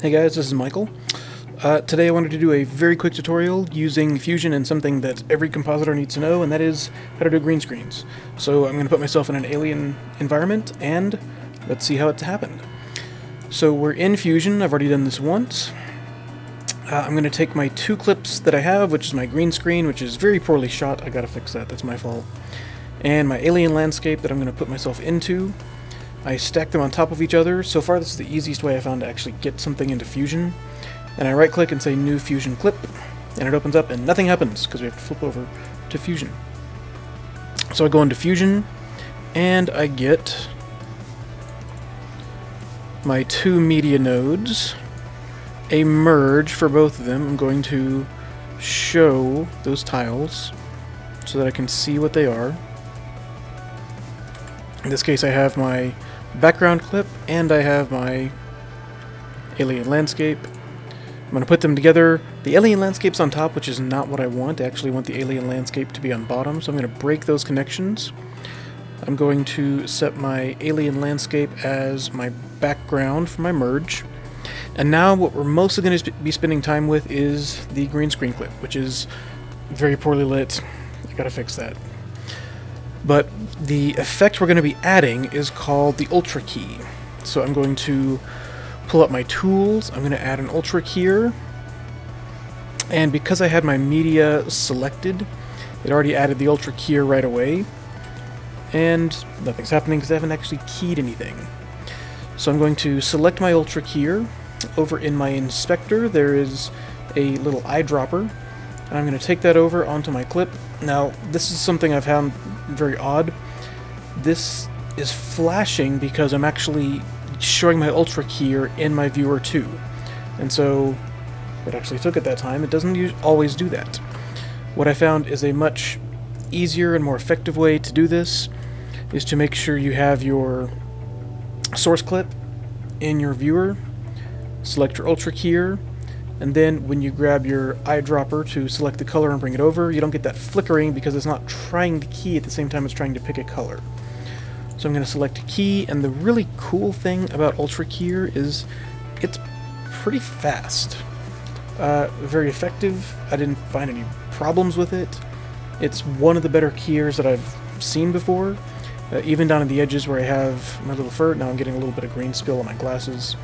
Hey guys, this is Michael. Uh, today I wanted to do a very quick tutorial using Fusion and something that every compositor needs to know, and that is how to do green screens. So I'm going to put myself in an alien environment, and let's see how it's happened. So we're in Fusion, I've already done this once. Uh, I'm going to take my two clips that I have, which is my green screen, which is very poorly shot, I gotta fix that, that's my fault, and my alien landscape that I'm going to put myself into. I stack them on top of each other. So far this is the easiest way I found to actually get something into Fusion. And I right click and say New Fusion Clip, and it opens up and nothing happens because we have to flip over to Fusion. So I go into Fusion, and I get my two media nodes, a merge for both of them. I'm going to show those tiles so that I can see what they are. In this case I have my background clip, and I have my alien landscape. I'm going to put them together. The alien landscape's on top, which is not what I want. I actually want the alien landscape to be on bottom, so I'm going to break those connections. I'm going to set my alien landscape as my background for my merge. And now what we're mostly going to be spending time with is the green screen clip, which is very poorly lit. I gotta fix that. But the effect we're going to be adding is called the Ultra Key. So I'm going to pull up my tools, I'm going to add an Ultra Keyer, and because I had my media selected, it already added the Ultra Keyer right away, and nothing's happening because I haven't actually keyed anything. So I'm going to select my Ultra Keyer. Over in my inspector there is a little eyedropper, and I'm going to take that over onto my clip. Now, this is something I've found very odd. This is flashing because I'm actually showing my Ultra Keyer in my viewer too. And so, it actually took at that time. It doesn't always do that. What I found is a much easier and more effective way to do this is to make sure you have your source clip in your viewer, select your Ultra Keyer, and then when you grab your eyedropper to select the color and bring it over, you don't get that flickering because it's not trying the key at the same time it's trying to pick a color. So I'm going to select a key, and the really cool thing about Ultra Keyer is it's pretty fast. Uh, very effective. I didn't find any problems with it. It's one of the better keyers that I've seen before. Uh, even down at the edges where I have my little fur, now I'm getting a little bit of green spill on my glasses,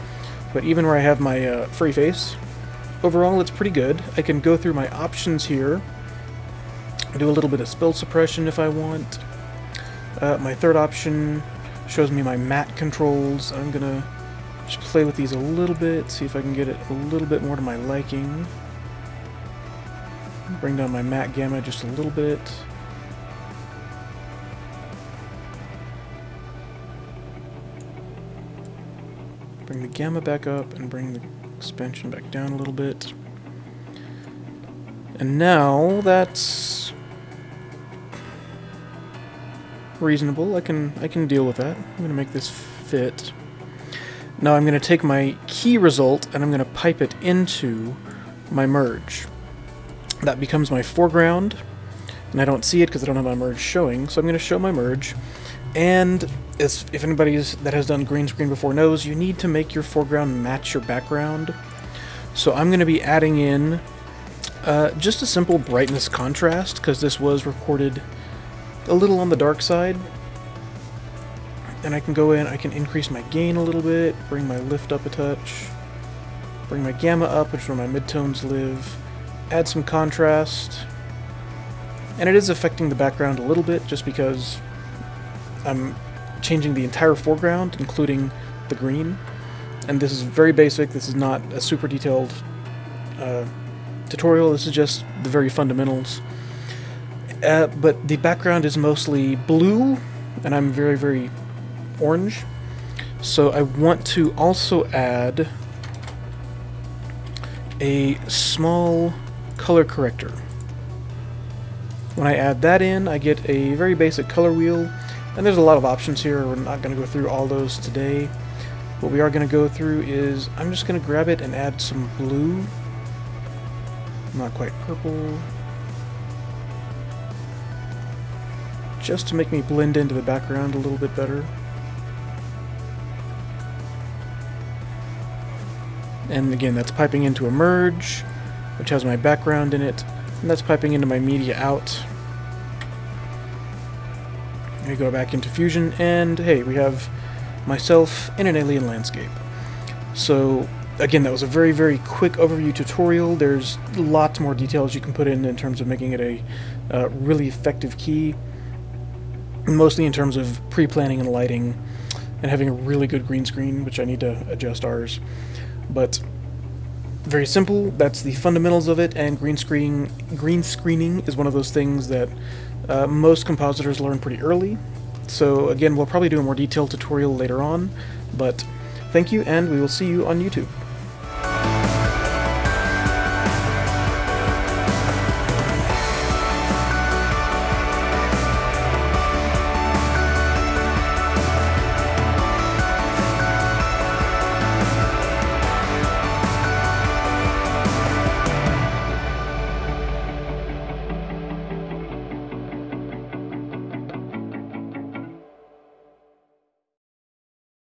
but even where I have my uh, furry face, overall it's pretty good. I can go through my options here, do a little bit of spill suppression if I want. Uh, my third option shows me my matte controls. I'm gonna just play with these a little bit, see if I can get it a little bit more to my liking. Bring down my matte gamma just a little bit. Bring the gamma back up and bring the expansion back down a little bit. And now that's reasonable. I can I can deal with that. I'm to make this fit. Now I'm going to take my key result and I'm going to pipe it into my merge. That becomes my foreground, and I don't see it because I don't have my merge showing, so I'm going to show my merge. And as, if anybody that has done green screen before knows, you need to make your foreground match your background. So I'm going to be adding in uh, just a simple brightness contrast, because this was recorded a little on the dark side. And I can go in, I can increase my gain a little bit, bring my lift up a touch, bring my gamma up, which is where my midtones live, add some contrast. And it is affecting the background a little bit, just because I'm changing the entire foreground, including the green. And this is very basic, this is not a super detailed uh, tutorial, this is just the very fundamentals. Uh, but the background is mostly blue, and I'm very, very orange. So I want to also add a small color corrector. When I add that in, I get a very basic color wheel, and there's a lot of options here. We're not going to go through all those today. What we are going to go through is, I'm just going to grab it and add some blue. Not quite purple. just to make me blend into the background a little bit better. And again, that's piping into a merge, which has my background in it, and that's piping into my media out. We go back into Fusion, and hey, we have myself in an alien landscape. So again, that was a very, very quick overview tutorial. There's lots more details you can put in in terms of making it a uh, really effective key, mostly in terms of pre-planning and lighting, and having a really good green screen, which I need to adjust ours. But very simple. That's the fundamentals of it, and green screening. Green screening is one of those things that uh, most compositors learn pretty early. So again, we'll probably do a more detailed tutorial later on, but thank you, and we will see you on YouTube.